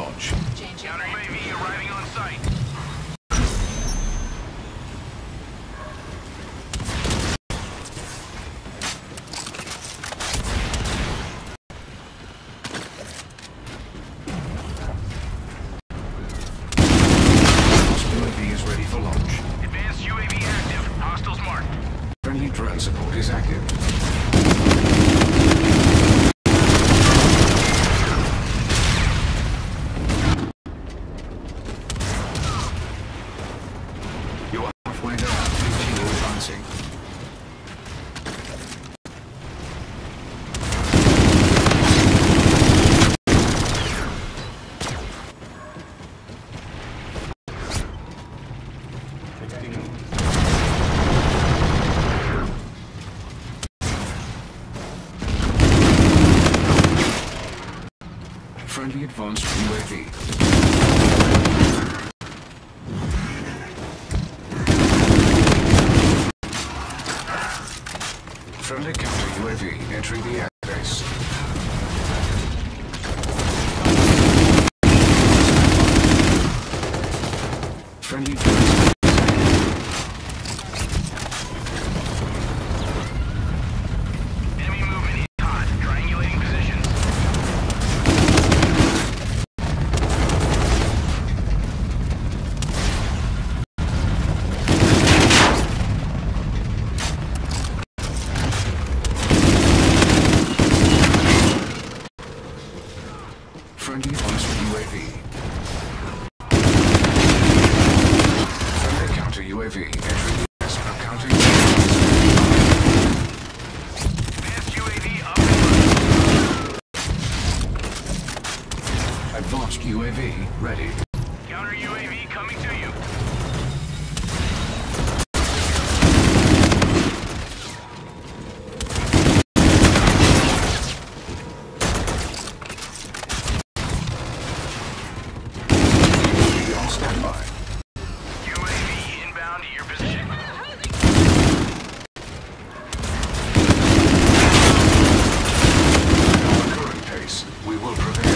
launch. Counter UAV arriving on site. Friendly advanced UAV. Friendly counter UAV entering the airbase. Friendly UAV. Friendly counter UAV entering airbase. Counter Advanced UAV up. Advanced UAV ready. We will prevail.